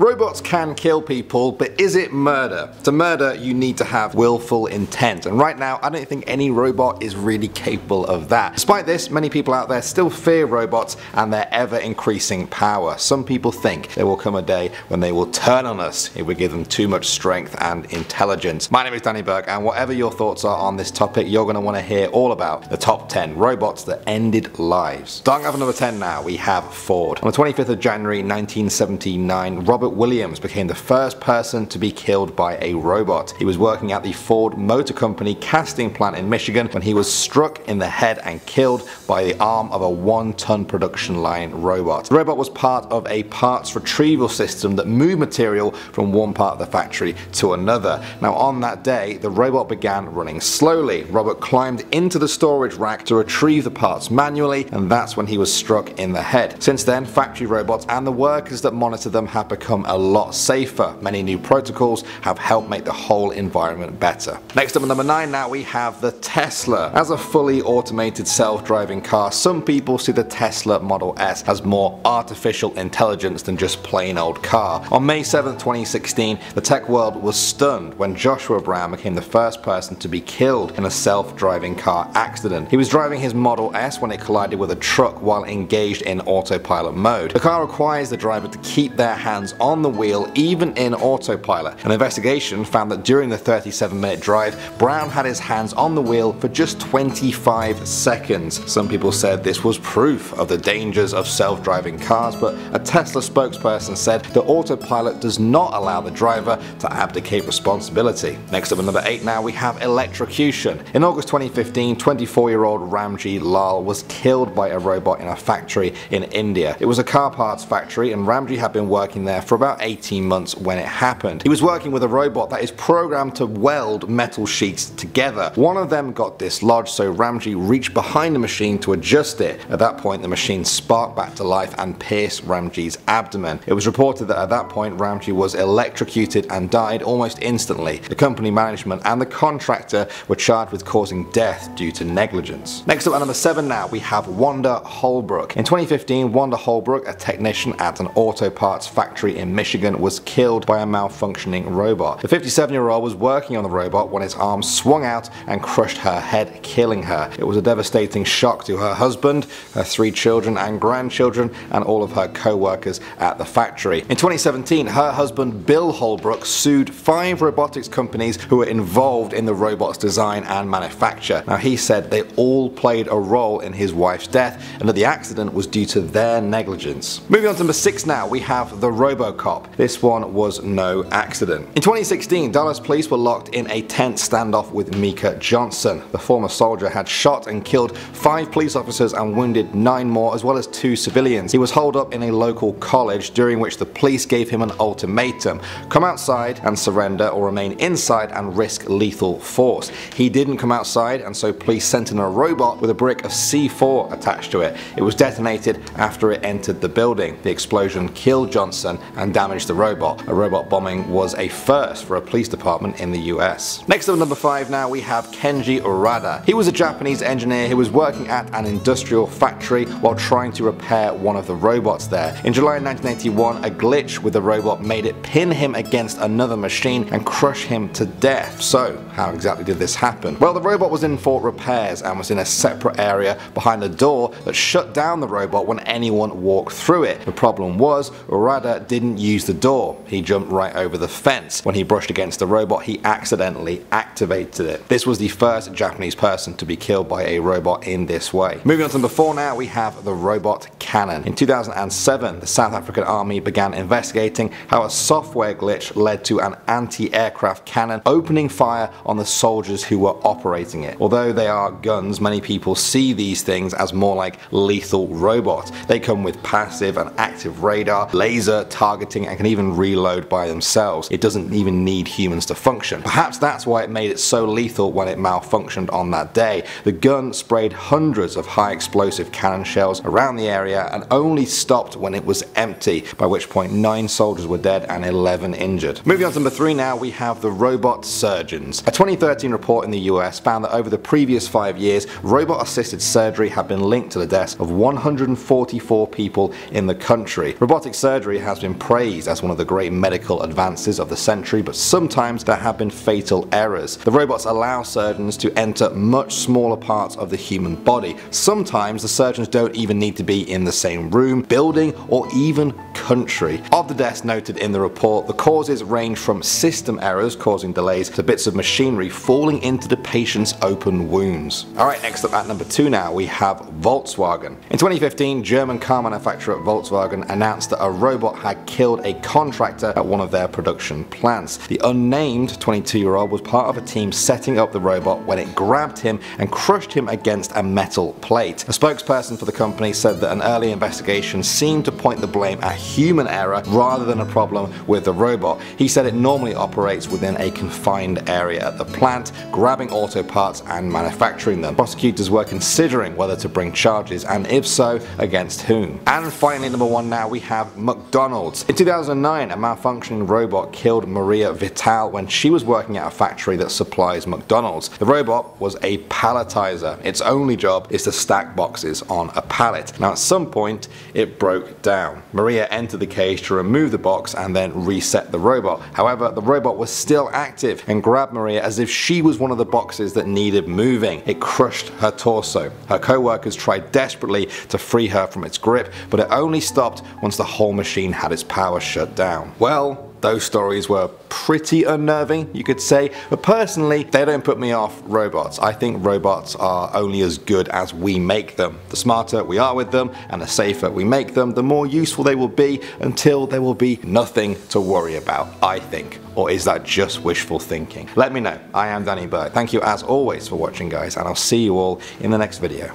Robots can kill people, but is it murder? To murder, you need to have willful intent, and right now, I don't think any robot is really capable of that. Despite this, many people out there still fear robots and their ever increasing power. Some people think there will come a day when they will turn on us if we give them too much strength and intelligence. My name is Danny Burke, and whatever your thoughts are on this topic, you're going to want to hear all about the top 10 robots that ended lives. Starting off at number 10 now, we have Ford. On the 25th of January 1979, Robert Robert Williams became the first person to be killed by a robot. He was working at the Ford Motor Company casting plant in Michigan when he was struck in the head and killed by the arm of a one ton production line robot. The robot was part of a parts retrieval system that moved material from one part of the factory to another. Now on that day, the robot began running slowly. Robert climbed into the storage rack to retrieve the parts manually and that's when he was struck in the head. Since then, factory robots and the workers that monitor them have become become a lot safer. Many new protocols have helped make the whole environment better. Next up at number 9 now we have the Tesla. As a fully automated self-driving car, some people see the Tesla Model S as more artificial intelligence than just plain old car. On May 7, 2016, the tech world was stunned when Joshua Brown became the first person to be killed in a self-driving car accident. He was driving his Model S when it collided with a truck while engaged in autopilot mode. The car requires the driver to keep their hands on the wheel even in autopilot. An investigation found that during the 37 minute drive, Brown had his hands on the wheel for just 25 seconds. Some people said this was proof of the dangers of self-driving cars, but a Tesla spokesperson said the autopilot does not allow the driver to abdicate responsibility. Next up at number 8 now we have electrocution. In August 2015, 24 year old Ramji Lal was killed by a robot in a factory in India. It was a car parts factory and Ramji had been working there for about 18 months when it happened. He was working with a robot that is programmed to weld metal sheets together. One of them got dislodged so Ramji reached behind the machine to adjust it. At that point the machine sparked back to life and pierced Ramji's abdomen. It was reported that at that point Ramji was electrocuted and died almost instantly. The company management and the contractor were charged with causing death due to negligence. Next up at number 7 now we have Wanda Holbrook. In 2015 Wanda Holbrook, a technician at an auto parts factory in Michigan was killed by a malfunctioning robot. The 57 year old was working on the robot when its arm swung out and crushed her head, killing her. It was a devastating shock to her husband, her three children and grandchildren, and all of her co-workers at the factory. In 2017, her husband Bill Holbrook sued five robotics companies who were involved in the robot's design and manufacture. Now he said they all played a role in his wife's death and that the accident was due to their negligence. Moving on to number 6 now, we have the robot Robocop. This one was no accident. In 2016, Dallas police were locked in a tense standoff with Micah Johnson. The former soldier had shot and killed five police officers and wounded nine more as well as two civilians. He was holed up in a local college during which the police gave him an ultimatum. Come outside and surrender or remain inside and risk lethal force. He didn't come outside and so police sent in a robot with a brick of C4 attached to it. It was detonated after it entered the building. The explosion killed Johnson and damaged the robot. A robot bombing was a first for a police department in the US. Next up number 5 now we have Kenji Urada. He was a Japanese engineer who was working at an industrial factory while trying to repair one of the robots there. In July 1981 a glitch with the robot made it pin him against another machine and crush him to death. So how exactly did this happen? Well the robot was in for repairs and was in a separate area behind a door that shut down the robot when anyone walked through it. The problem was Urada didn't didn't use the door, he jumped right over the fence. When he brushed against the robot, he accidentally activated it. This was the first Japanese person to be killed by a robot in this way. Moving on to number 4 now, we have the robot cannon. In 2007, the South African army began investigating how a software glitch led to an anti-aircraft cannon opening fire on the soldiers who were operating it. Although they are guns, many people see these things as more like lethal robots. They come with passive and active radar, laser, target targeting and can even reload by themselves. It doesn't even need humans to function. Perhaps that's why it made it so lethal when it malfunctioned on that day. The gun sprayed hundreds of high explosive cannon shells around the area and only stopped when it was empty, by which point 9 soldiers were dead and 11 injured. Moving on to number 3 now, we have the robot surgeons. A 2013 report in the US found that over the previous 5 years, robot assisted surgery had been linked to the deaths of 144 people in the country. Robotic surgery has been praised as one of the great medical advances of the century, but sometimes there have been fatal errors. The robots allow surgeons to enter much smaller parts of the human body. Sometimes the surgeons don't even need to be in the same room, building, or even country. Of the deaths noted in the report, the causes range from system errors causing delays to bits of machinery falling into the patient's open wounds. Alright, next up at number 2 now we have Volkswagen. In 2015, German car manufacturer Volkswagen announced that a robot had killed a contractor at one of their production plants. The unnamed 22 year old was part of a team setting up the robot when it grabbed him and crushed him against a metal plate. A spokesperson for the company said that an early investigation seemed to point the blame at human error rather than a problem with the robot. He said it normally operates within a confined area at the plant, grabbing auto parts and manufacturing them. Prosecutors were considering whether to bring charges and if so, against whom. And finally number one now we have McDonald's. In 2009 a malfunctioning robot killed Maria Vital when she was working at a factory that supplies McDonald's. The robot was a palletizer. Its only job is to stack boxes on a pallet. Now at some point it broke down. Maria entered the cage to remove the box and then reset the robot. However the robot was still active and grabbed Maria as if she was one of the boxes that needed moving. It crushed her torso. Her co-workers tried desperately to free her from its grip but it only stopped once the whole machine had its power shut down. Well, those stories were pretty unnerving, you could say, but personally, they don't put me off robots. I think robots are only as good as we make them. The smarter we are with them and the safer we make them, the more useful they will be until there will be nothing to worry about, I think. Or is that just wishful thinking? Let me know. I am Danny Burke. Thank you as always for watching guys and I'll see you all in the next video.